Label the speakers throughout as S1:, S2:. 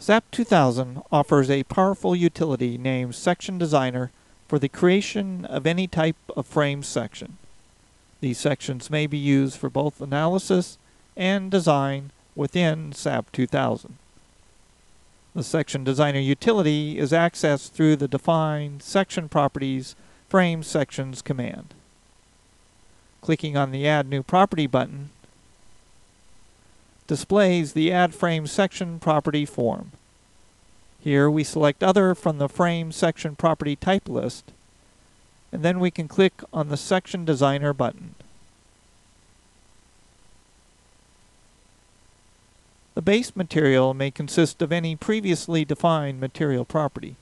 S1: SAP 2000 offers a powerful utility named Section Designer for the creation of any type of frame section. These sections may be used for both analysis and design within SAP 2000. The Section Designer utility is accessed through the Define Section Properties Frame Sections command. Clicking on the Add New Property button displays the Add Frame Section Property form. Here we select Other from the Frame Section Property Type list, and then we can click on the Section Designer button. The base material may consist of any previously defined material property,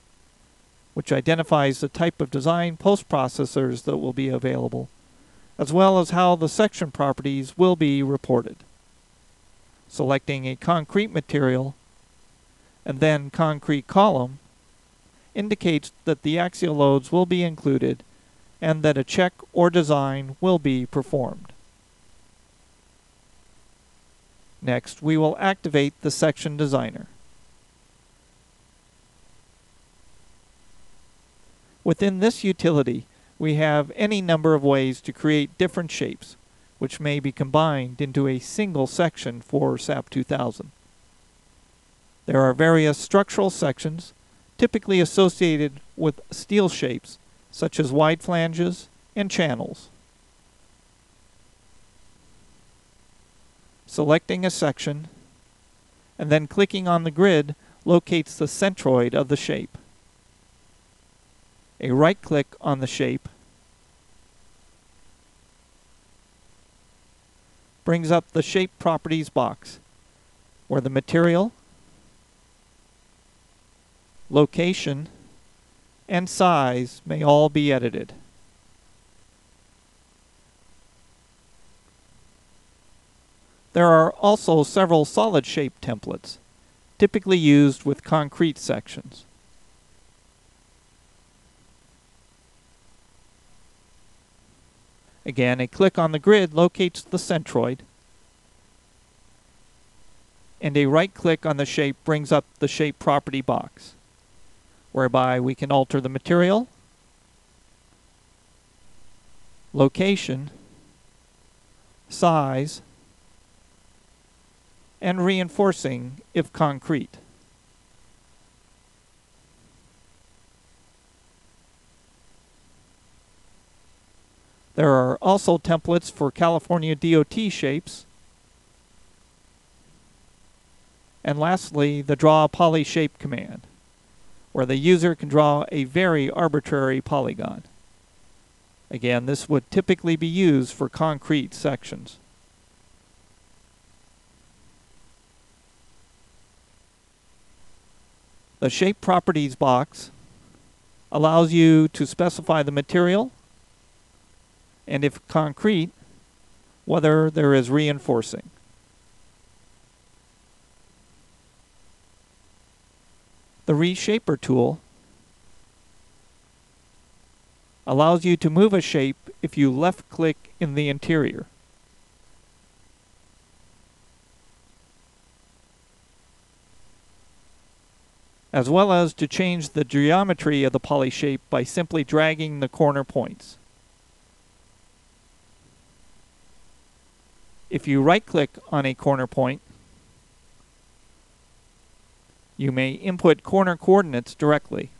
S1: which identifies the type of design post-processors that will be available, as well as how the section properties will be reported. Selecting a concrete material and then concrete column indicates that the axial loads will be included and that a check or design will be performed. Next, we will activate the section designer. Within this utility, we have any number of ways to create different shapes, which may be combined into a single section for SAP 2000. There are various structural sections, typically associated with steel shapes, such as wide flanges and channels. Selecting a section and then clicking on the grid locates the centroid of the shape. A right click on the shape brings up the Shape Properties box, where the material, location, and size may all be edited. There are also several solid shape templates, typically used with concrete sections. Again, a click on the grid locates the centroid, and a right click on the shape brings up the shape property box, whereby we can alter the material, location, size, and reinforcing if concrete. There are also templates for California DOT shapes. And lastly, the Draw Poly Shape command, where the user can draw a very arbitrary polygon. Again, this would typically be used for concrete sections. The Shape Properties box allows you to specify the material and if concrete, whether there is reinforcing. The Reshaper tool allows you to move a shape if you left click in the interior. as well as to change the geometry of the poly shape by simply dragging the corner points. If you right click on a corner point, you may input corner coordinates directly.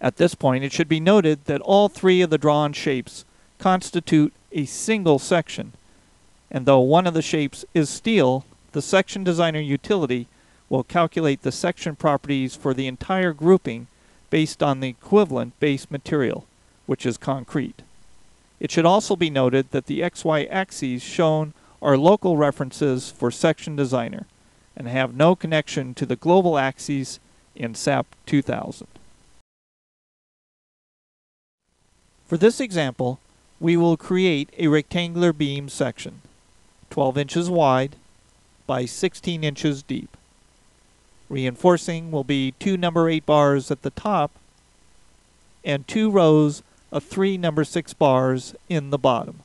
S1: At this point, it should be noted that all three of the drawn shapes constitute a single section, and though one of the shapes is steel, the Section Designer utility will calculate the section properties for the entire grouping based on the equivalent base material, which is concrete. It should also be noted that the XY axes shown are local references for Section Designer and have no connection to the global axes in SAP 2000. For this example, we will create a rectangular beam section, 12 inches wide by 16 inches deep. Reinforcing will be two number 8 bars at the top and two rows of three number 6 bars in the bottom.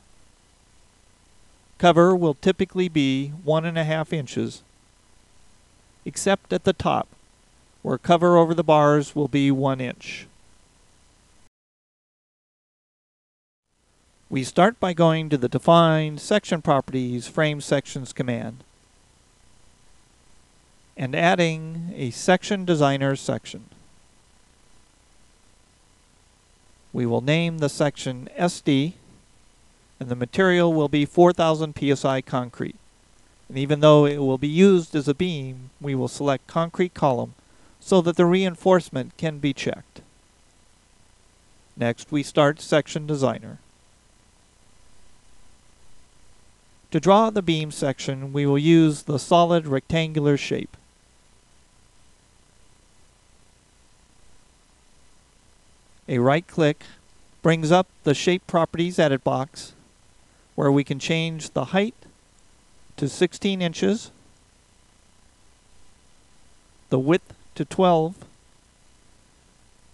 S1: cover will typically be one and a half inches, except at the top, where cover over the bars will be one inch. We start by going to the Define Section Properties Frame Sections command and adding a Section Designer section. We will name the section SD and the material will be 4000 psi concrete. And even though it will be used as a beam, we will select concrete column so that the reinforcement can be checked. Next, we start Section Designer. To draw the beam section, we will use the solid rectangular shape. A right click brings up the Shape Properties Edit box where we can change the height to 16 inches, the width to 12,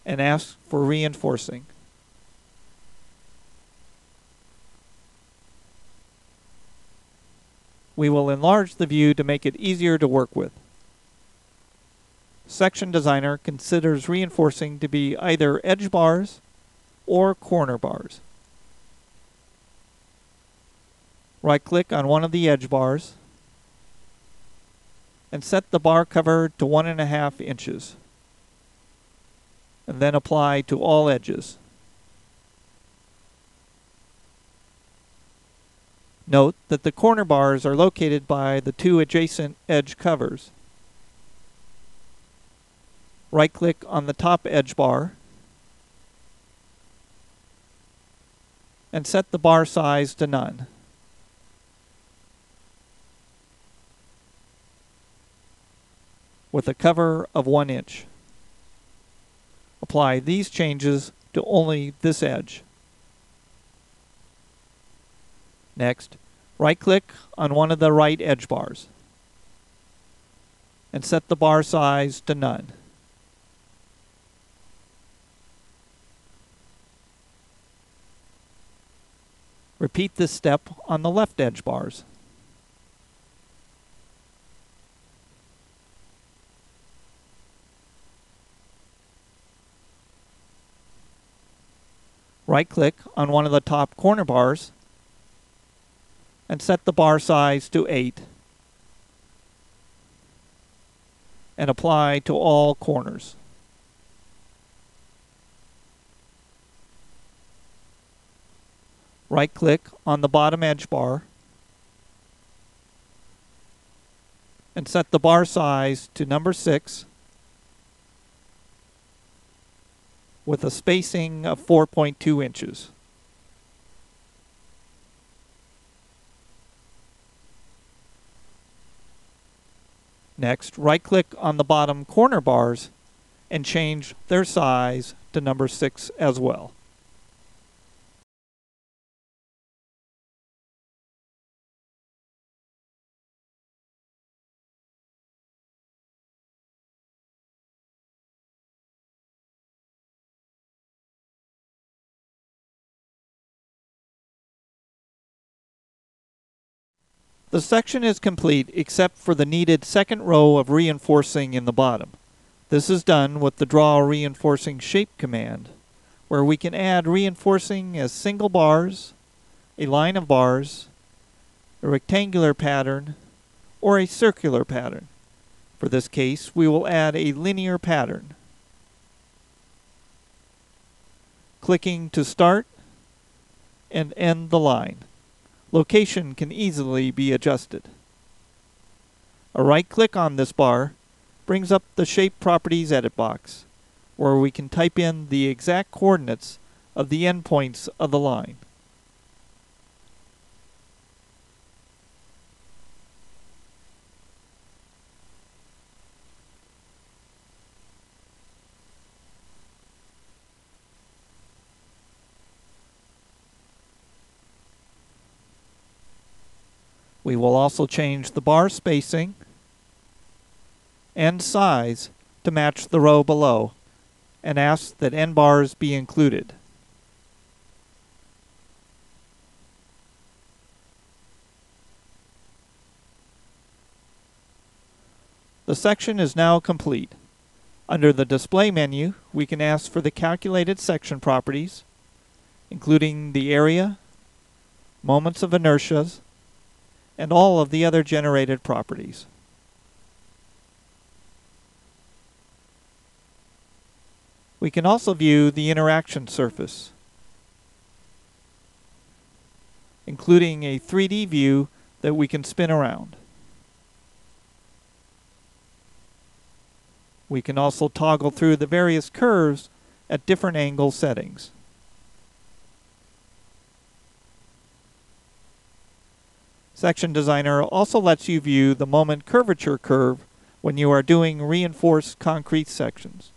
S1: and ask for reinforcing. We will enlarge the view to make it easier to work with. Section Designer considers reinforcing to be either edge bars or corner bars. Right click on one of the edge bars and set the bar cover to one and a half inches and then apply to all edges. Note that the corner bars are located by the two adjacent edge covers. Right click on the top edge bar and set the bar size to none. with a cover of 1 inch. Apply these changes to only this edge. Next, right-click on one of the right edge bars and set the bar size to none. Repeat this step on the left edge bars. right click on one of the top corner bars and set the bar size to 8 and apply to all corners. Right click on the bottom edge bar and set the bar size to number 6 with a spacing of 4.2 inches. Next, right-click on the bottom corner bars and change their size to number 6 as well. The section is complete except for the needed second row of reinforcing in the bottom. This is done with the Draw Reinforcing Shape command, where we can add reinforcing as single bars, a line of bars, a rectangular pattern, or a circular pattern. For this case, we will add a linear pattern. Clicking to start and end the line location can easily be adjusted. A right click on this bar brings up the Shape Properties edit box, where we can type in the exact coordinates of the endpoints of the line. We will also change the bar spacing and size to match the row below and ask that end bars be included. The section is now complete. Under the Display menu, we can ask for the calculated section properties, including the area, moments of inertias, and all of the other generated properties. We can also view the interaction surface, including a 3D view that we can spin around. We can also toggle through the various curves at different angle settings. Section Designer also lets you view the moment curvature curve when you are doing reinforced concrete sections.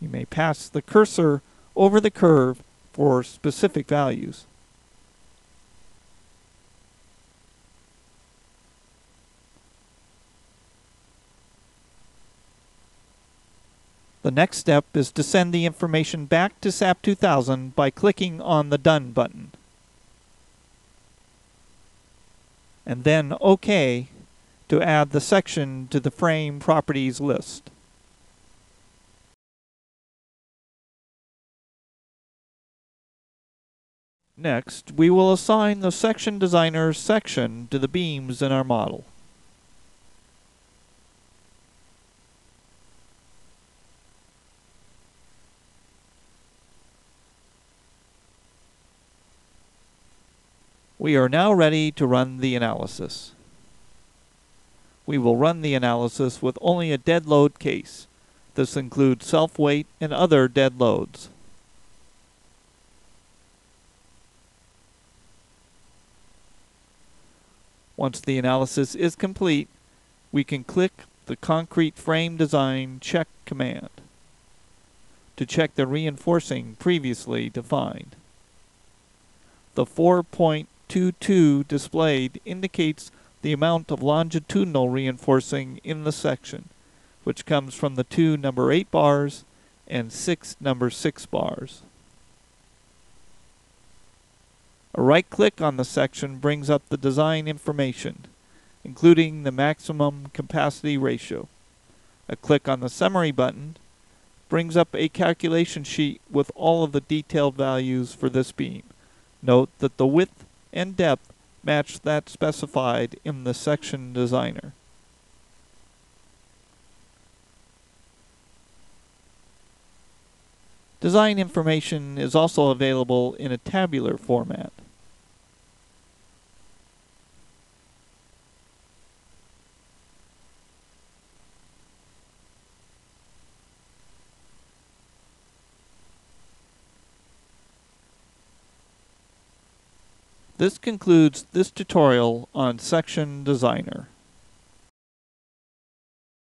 S1: You may pass the cursor over the curve for specific values. The next step is to send the information back to SAP 2000 by clicking on the Done button. And then OK to add the section to the frame properties list. Next, we will assign the section designer section to the beams in our model. We are now ready to run the analysis. We will run the analysis with only a dead load case. This includes self-weight and other dead loads. Once the analysis is complete, we can click the concrete frame design check command to check the reinforcing previously defined. The four-point 2.2 displayed indicates the amount of longitudinal reinforcing in the section, which comes from the two number 8 bars and six number 6 bars. A right click on the section brings up the design information, including the maximum capacity ratio. A click on the summary button brings up a calculation sheet with all of the detailed values for this beam. Note that the width and depth match that specified in the section designer. Design information is also available in a tabular format. This concludes this tutorial on Section Designer.